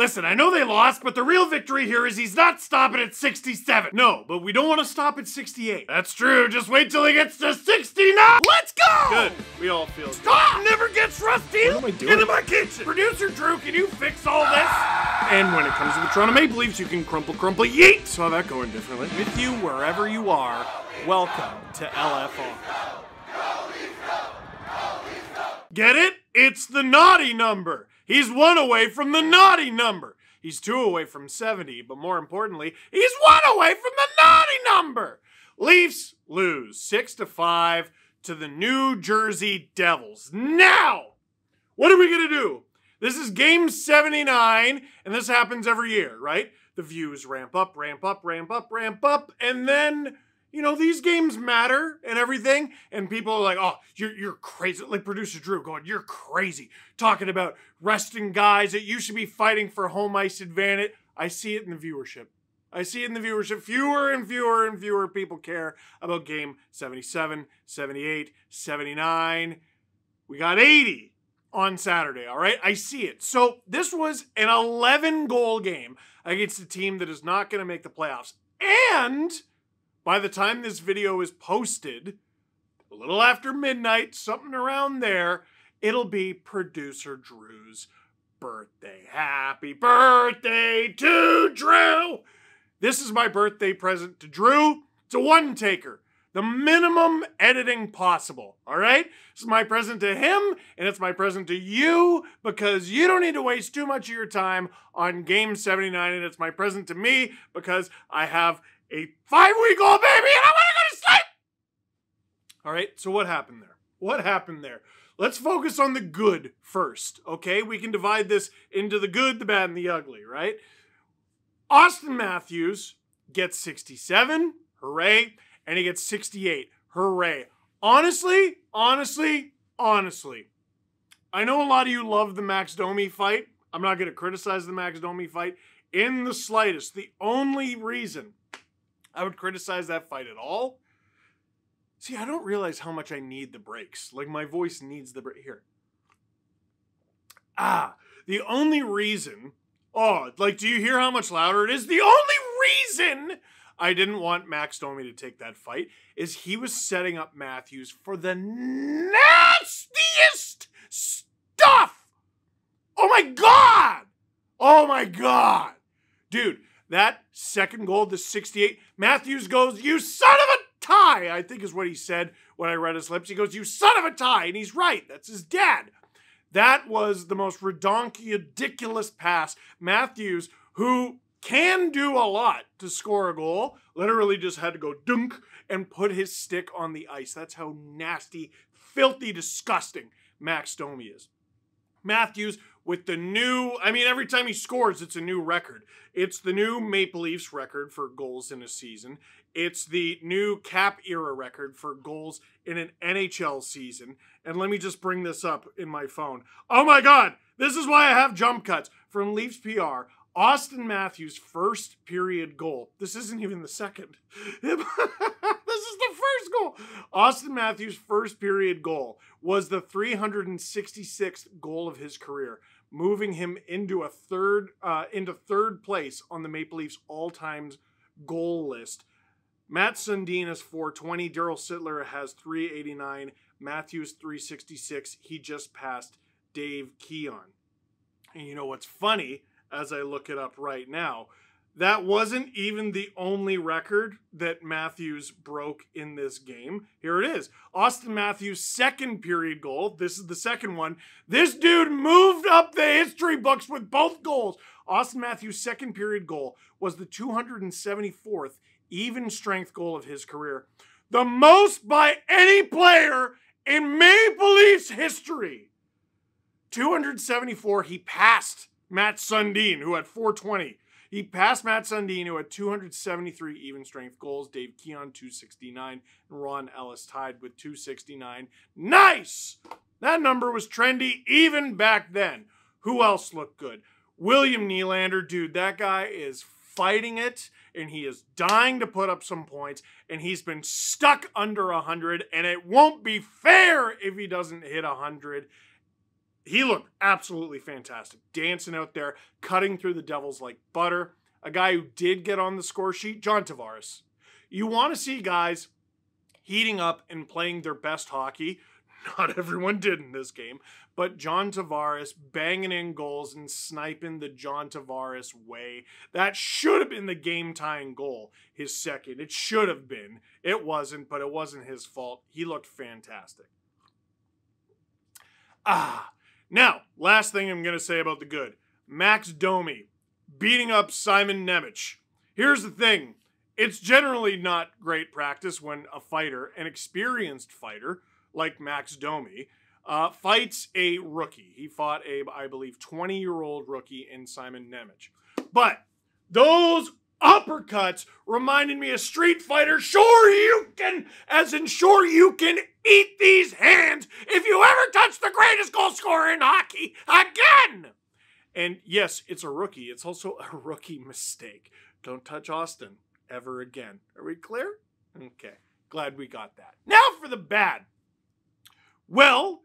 Listen, I know they lost, but the real victory here is he's not stopping at 67. No, but we don't want to stop at 68. That's true. Just wait till he gets to 69. Let's go! Good. We all feel Stop! Never gets rusty. What am I doing? Into my kitchen. Producer Drew, can you fix all this? And when it comes to the Toronto Maple Leafs, you can crumple, crumple, yeet. Saw that going differently. With you wherever you are, welcome to LFR. Get it? It's the naughty number. He's one away from the naughty number. He's two away from 70, but more importantly, he's one away from the naughty number. Leafs lose 6 to 5 to the New Jersey Devils. Now, what are we going to do? This is game 79, and this happens every year, right? The views ramp up, ramp up, ramp up, ramp up, and then you know, these games matter and everything. And people are like, oh, you're, you're crazy. Like producer Drew going, you're crazy. Talking about resting guys that you should be fighting for home ice advantage. I see it in the viewership. I see it in the viewership. Fewer and fewer and fewer people care about game 77, 78, 79. We got 80 on Saturday, all right? I see it. So this was an 11 goal game against a team that is not going to make the playoffs. And by the time this video is posted, a little after midnight, something around there, it'll be producer Drew's birthday. Happy birthday to Drew! This is my birthday present to Drew. It's a one taker. The minimum editing possible, all right? This is my present to him, and it's my present to you because you don't need to waste too much of your time on Game 79, and it's my present to me because I have a five week old baby and I want to go to sleep. All right, so what happened there? What happened there? Let's focus on the good first, okay? We can divide this into the good, the bad, and the ugly, right? Auston Matthews gets 67, hooray, and he gets 68, hooray. Honestly, honestly, honestly, I know a lot of you love the Max Domi fight. I'm not going to criticize the Max Domi fight in the slightest. The only reason I would criticize that fight at all. See, I don't realize how much I need the breaks. Like my voice needs the break here. Ah, the only reason. Oh, like, do you hear how much louder it is? The only reason I didn't want Max Domi to take that fight is he was setting up Matthews for the nastiest stuff. Oh my god! Oh my god! Dude, that second goal, the 68, Matthews goes, You son of a tie, I think is what he said when I read his lips. He goes, You son of a tie. And he's right. That's his dad. That was the most ridiculous pass. Matthews, who can do a lot to score a goal, literally just had to go dunk and put his stick on the ice. That's how nasty, filthy, disgusting Max Domi is. Matthews with the new, I mean, every time he scores, it's a new record. It's the new Maple Leafs record for goals in a season. It's the new cap era record for goals in an NHL season. And let me just bring this up in my phone. Oh my God, this is why I have jump cuts from Leafs PR. Auston Matthews' first period goal. This isn't even the second. this is the first goal. Auston Matthews' first period goal was the 366th goal of his career, moving him into a third uh, into third place on the Maple Leafs all-time goal list. Mats Sundin has 420. Daryl Sittler has 389. Matthews 366. He just passed Dave Keon. And you know what's funny? as I look it up right now. That wasn't even the only record that Matthews broke in this game. Here it is. Auston Matthews' second period goal. This is the second one. This dude moved up the history books with both goals. Auston Matthews' second period goal was the 274th even strength goal of his career. The most by any player in Maple Leafs history. 274, he passed Mats Sundin, who had 420. He passed Mats Sundin, had 273 even strength goals. Dave Keon, 269. And Ron Ellis tied with 269. Nice! That number was trendy even back then. Who else looked good? William Nylander, dude, that guy is fighting it and he is dying to put up some points and he's been stuck under 100 and it won't be fair if he doesn't hit 100 he looked absolutely fantastic, dancing out there, cutting through the Devils like butter. A guy who did get on the score sheet, John Tavares. You want to see guys heating up and playing their best hockey. Not everyone did in this game, but John Tavares banging in goals and sniping the John Tavares way. That should have been the game tying goal, his second. It should have been. It wasn't, but it wasn't his fault. He looked fantastic. Ah, now, last thing I'm going to say about the good Max Domi beating up Simon Nemec. Here's the thing it's generally not great practice when a fighter, an experienced fighter like Max Domi, uh, fights a rookie. He fought a, I believe, 20 year old rookie in Simon Nemec. But those uppercuts reminded me of Street Fighter. Sure, you can, as in, sure, you can eat these hands if you ever touch the greatest goal scorer in hockey again. And yes, it's a rookie. It's also a rookie mistake. Don't touch Auston ever again. Are we clear? Okay. Glad we got that. Now for the bad. Well,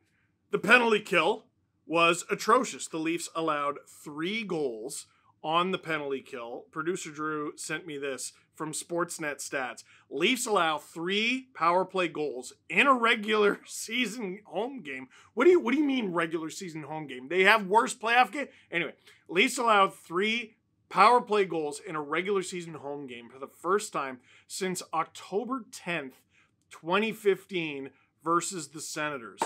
the penalty kill was atrocious. The Leafs allowed three goals on the penalty kill. Producer Drew sent me this from Sportsnet stats. Leafs allow three power play goals in a regular season home game. What do you what do you mean regular season home game? They have worse playoff game. Anyway, Leafs allowed three power play goals in a regular season home game for the first time since October 10th, 2015 versus the Senators.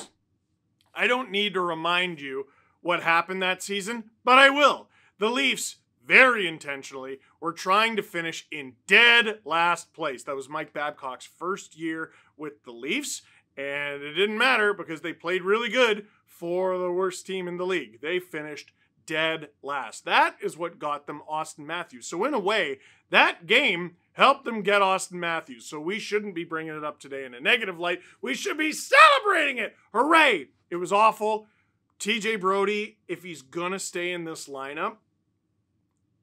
I don't need to remind you what happened that season, but I will. The Leafs very intentionally were trying to finish in dead last place. That was Mike Babcock's first year with the Leafs, and it didn't matter because they played really good for the worst team in the league. They finished dead last. That is what got them Auston Matthews. So, in a way, that game helped them get Auston Matthews. So, we shouldn't be bringing it up today in a negative light. We should be celebrating it. Hooray! It was awful. TJ Brodie, if he's going to stay in this lineup,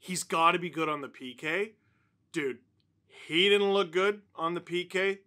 he's got to be good on the PK. Dude, he didn't look good on the PK,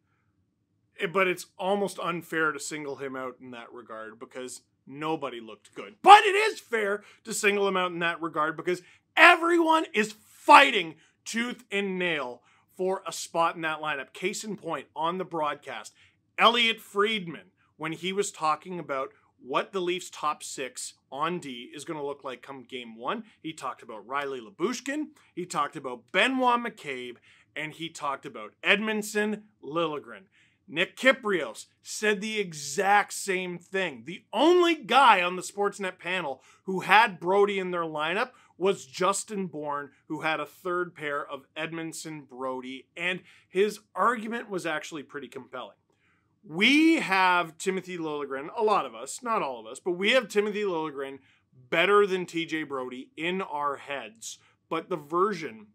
eh, but it's almost unfair to single him out in that regard because nobody looked good. But it is fair to single him out in that regard because everyone is fighting tooth and nail for a spot in that lineup. Case in point, on the broadcast, Elliotte Friedman, when he was talking about what the Leafs' top six on D is going to look like come game one, he talked about Rielly Lyubushkin, he talked about Benoit McCabe, and he talked about Edmondson Liljegren. Nick Kypreos said the exact same thing. The only guy on the Sportsnet panel who had Brodie in their lineup was Justin Bourne, who had a third pair of Edmondson Brodie, and his argument was actually pretty compelling. We have Timothy Liljegren, a lot of us, not all of us, but we have Timothy Liljegren better than TJ Brodie in our heads. But the version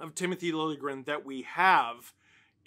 of Timothy Liljegren that we have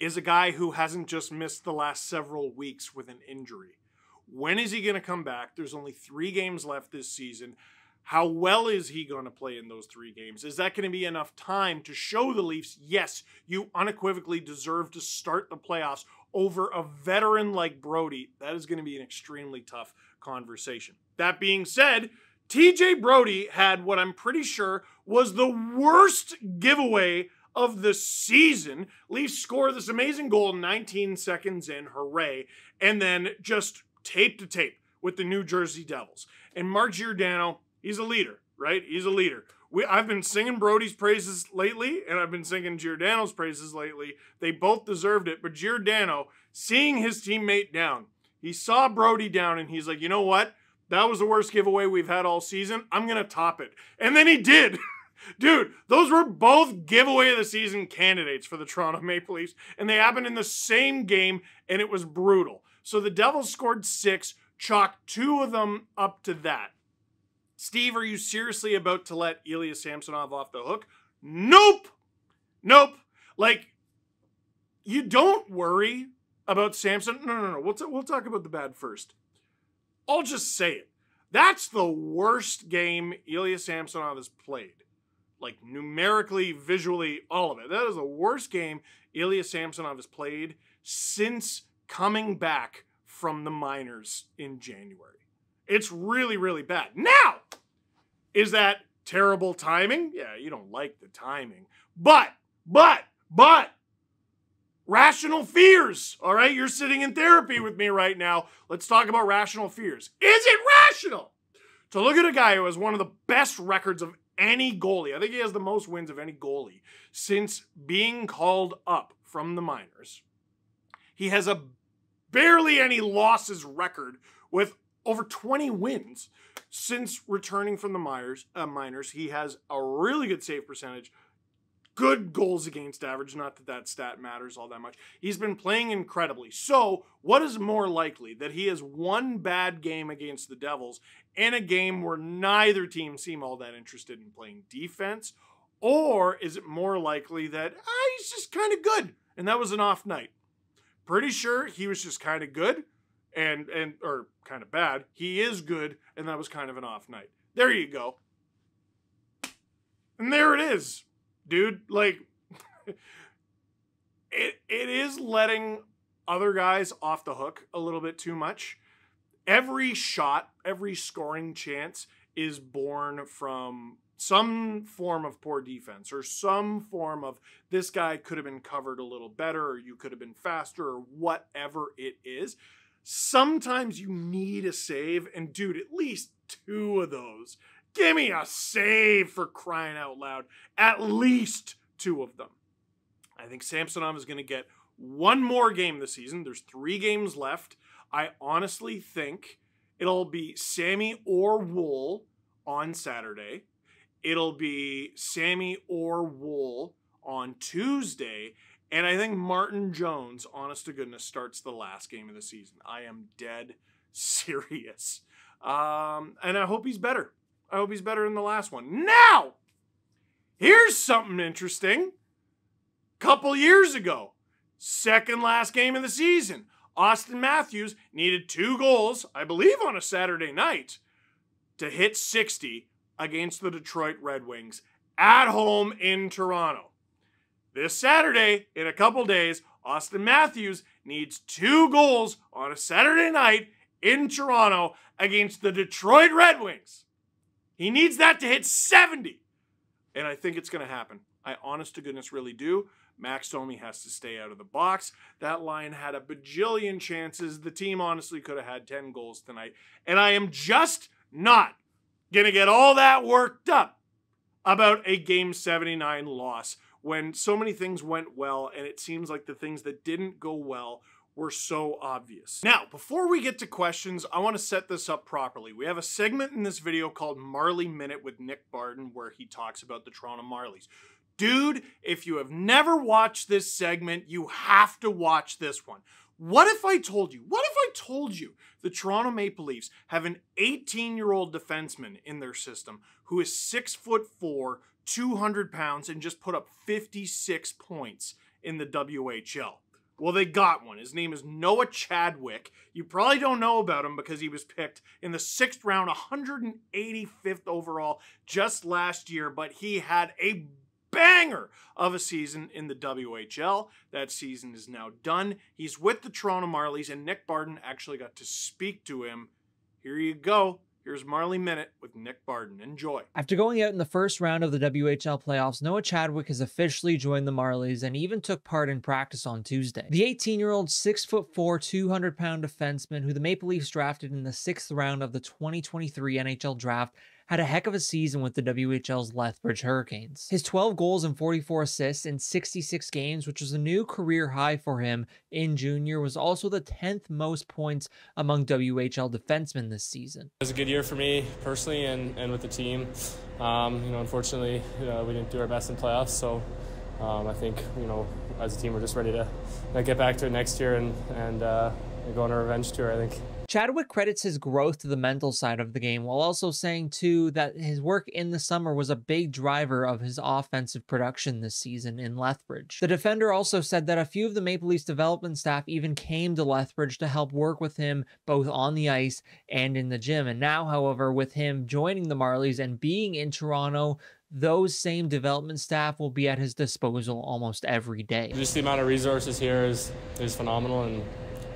is a guy who hasn't just missed the last several weeks with an injury. When is he going to come back? There's only three games left this season. How well is he going to play in those three games? Is that going to be enough time to show the Leafs, yes, you unequivocally deserve to start the playoffs over a veteran like Brodie, That is going to be an extremely tough conversation. That being said, TJ Brodie had what I'm pretty sure was the worst giveaway of the season. Leafs score this amazing goal 19 seconds in, hooray, and then just tape to tape with the New Jersey Devils. And Mark Giordano, he's a leader, right? He's a leader. We, I've been singing Brodie's praises lately, and I've been singing Giordano's praises lately. They both deserved it, but Giordano, seeing his teammate down, he saw Brodie down, and he's like, you know what? That was the worst giveaway we've had all season. I'm to top it. And then he did. Dude, those were both giveaway of the season candidates for the Toronto Maple Leafs, and they happened in the same game, and it was brutal. So the Devils scored six, chalked two of them up to that. Steve, are you seriously about to let Ilya Samsonov off the hook? Nope. Nope. Like, you don't worry about Samson. No, no, no. We'll, t- we'll talk about the bad first. I'll just say it. That's the worst game Ilya Samsonov has played like numerically, visually, all of it. That is the worst game Ilya Samsonov has played since coming back from the minors in January. It's really, really bad. Now, is that terrible timing? Yeah, you don't like the timing. But, but, but, rational fears. All right, you're sitting in therapy with me right now. Let's talk about rational fears. Is it rational to look at a guy who has one of the best records of any goalie? I think he has the most wins of any goalie since being called up from the minors. He has a barely any losses record with over 20 wins since returning from the Myers, uh, minors. He has a really good save percentage, good goals against average. Not that that stat matters all that much. He's been playing incredibly. So, what is more likely that he has one bad game against the Devils in a game where neither team seem all that interested in playing defense? Or is it more likely that ah, he's just kind of good and that was an off night? Pretty sure he was just kind of good and and or kind of bad. He is good and that was kind of an off night. There you go. And there it is. Dude, like it it is letting other guys off the hook a little bit too much. Every shot, every scoring chance is born from some form of poor defense or some form of this guy could have been covered a little better or you could have been faster or whatever it is. Sometimes you need a save, and dude, at least two of those. Give me a save for crying out loud. At least two of them. I think Samsonov is going to get one more game this season. There's three games left. I honestly think it'll be Sammy or Woll on Saturday. It'll be Sammy or Woll on Tuesday. And I think Martin Jones, honest to goodness, starts the last game of the season. I am dead serious. Um, and I hope he's better. I hope he's better than the last one. Now, here's something interesting. Couple years ago, second last game of the season, Auston Matthews needed two goals, I believe on a Saturday night, to hit 60 against the Detroit Red Wings at home in Toronto. This Saturday, in a couple days, Auston Matthews needs two goals on a Saturday night in Toronto against the Detroit Red Wings. He needs that to hit 70. And I think it's going to happen. I honest to goodness really do. Max Domi has to stay out of the box. That line had a bajillion chances. The team honestly could have had 10 goals tonight. And I am just not going to get all that worked up about a game 79 loss when so many things went well and it seems like the things that didn't go well were so obvious. Now, before we get to questions, I want to set this up properly. We have a segment in this video called Marley Minute with Nick Barden where he talks about the Toronto Marlies. Dude, if you have never watched this segment, you have to watch this one. What if I told you? What if I told you the Toronto Maple Leafs have an 18-year-old defenseman in their system who is six foot four, 200 pounds, and just put up 56 points in the WHL? Well, they got one. His name is Noah Chadwick. You probably don't know about him because he was picked in the sixth round, 185th overall just last year, but he had a banger of a season in the WHL. That season is now done. He's with the Toronto Marlies, and Nick Barden actually got to speak to him. Here you go. Here's Marley Minute with Nick Barden. Enjoy. After going out in the first round of the WHL playoffs, Noah Chadwick has officially joined the Marlies and even took part in practice on Tuesday. The 18-year-old 6'4", 200-pound defenseman who the Maple Leafs drafted in the sixth round of the 2023 NHL draft had a heck of a season with the WHL's Lethbridge Hurricanes. His 12 goals and 44 assists in 66 games, which was a new career high for him in junior, was also the 10th most points among WHL defensemen this season. It was a good year for me personally and, and with the team. Um, you know, unfortunately, uh, we didn't do our best in playoffs, so um, I think, you know, as a team, we're just ready to uh, get back to it next year and, and uh, go on a revenge tour, I think. Chadwick credits his growth to the mental side of the game while also saying, too, that his work in the summer was a big driver of his offensive production this season in Lethbridge. The defender also said that a few of the Maple Leafs development staff even came to Lethbridge to help work with him both on the ice and in the gym. And now, however, with him joining the Marlies and being in Toronto, those same development staff will be at his disposal almost every day. Just the amount of resources here is is phenomenal, and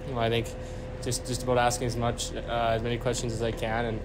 you know, I think just just about asking as much, uh, as many questions as I can, and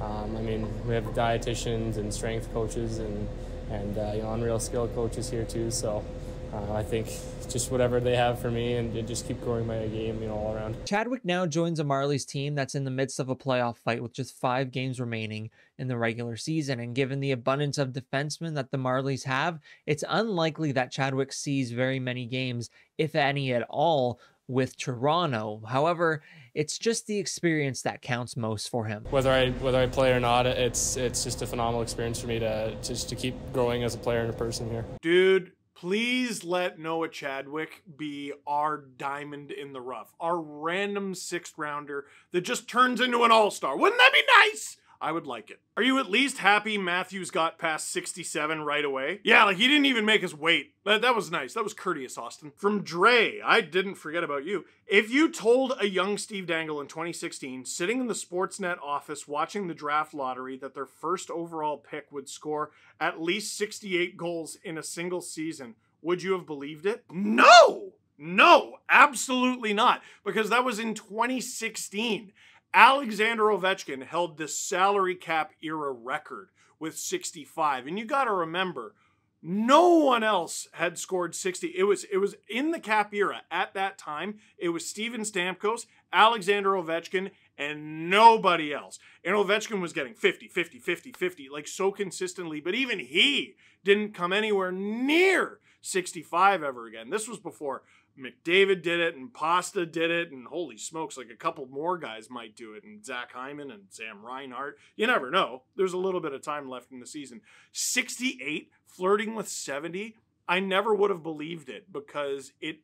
um, I mean, we have dietitians and strength coaches and and uh, you know unreal skill coaches here too. So uh, I think just whatever they have for me and, just keep growing my game, you know, all around. Chadwick now joins a Marlies team that's in the midst of a playoff fight with just five games remaining in the regular season. And given the abundance of defensemen that the Marlies have, it's unlikely that Chadwick sees very many games, if any at all, with Toronto. However, it's just the experience that counts most for him. Whether I whether I play or not, it's it's just a phenomenal experience for me to just to keep growing as a player and a person here. Dude, please let Noah Chadwick be our diamond in the rough, our random sixth rounder that just turns into an all star. Wouldn't that be nice? I would like it. Are you at least happy Matthews got past 67 right away? Yeah, like he didn't even make us wait. That, that was nice. That was courteous, Auston. From Dre, I didn't forget about you. If you told a young Steve Dangle in 2016, sitting in the Sportsnet office watching the draft lottery, that their first overall pick would score at least 68 goals in a single season, would you have believed it? No! No, absolutely not. Because that was in 2016. Alexander Ovechkin held the salary cap era record with 65. And you got to remember, no one else had scored 60. It was it was in the cap era at that time. It was Steven Stamkos, Alexander Ovechkin, and nobody else. And Ovechkin was getting 50, 50, 50, 50, like so consistently, but even he didn't come anywhere near 65 ever again. This was before McDavid did it and Pasta did it, and holy smokes, like a couple more guys might do it, and Zach Hyman and Sam Reinhart. You never know. There's a little bit of time left in the season. 68, flirting with 70. I never would have believed it because it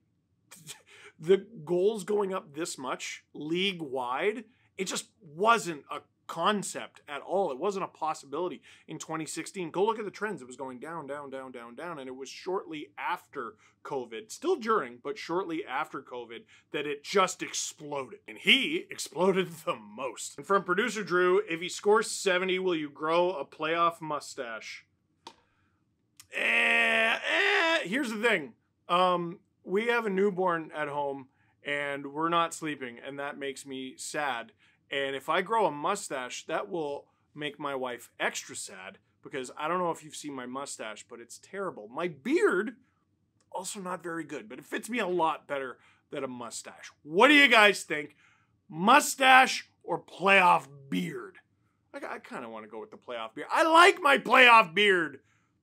the goals going up this much league wide, it just wasn't a concept at all. It wasn't a possibility in 2016. Go look at the trends. It was going down, down, down, down, down. And it was shortly after COVID, still during, but shortly after COVID, that it just exploded. And he exploded the most. And from producer Drew, if he scores 70, will you grow a playoff mustache? Eh, eh. Here's the thing. Um, we have a newborn at home and we're not sleeping, and that makes me sad. And if I grow a mustache, that will make my wife extra sad because I don't know if you've seen my mustache, but it's terrible. My beard, also not very good, but it fits me a lot better than a mustache. What do you guys think? Mustache or playoff beard? I, I kind of want to go with the playoff beard. I like my playoff beard,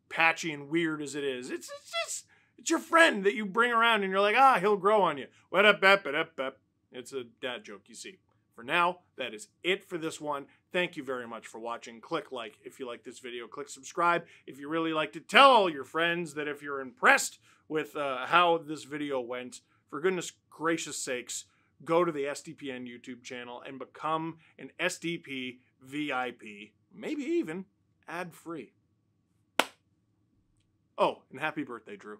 patchy and weird as it is. It's, it's just, it's your friend that you bring around and you're like, ah, he'll grow on you. What up, up, up, up. It's a dad joke, you see. For now, that is it for this one. Thank you very much for watching. Click like if you like this video. Click subscribe if you really liked it. Tell all your friends that if you're impressed with uh, how this video went, for goodness gracious sakes, go to the SDPN YouTube channel and become an SDP VIP, maybe even ad free. Oh, and happy birthday, Drew.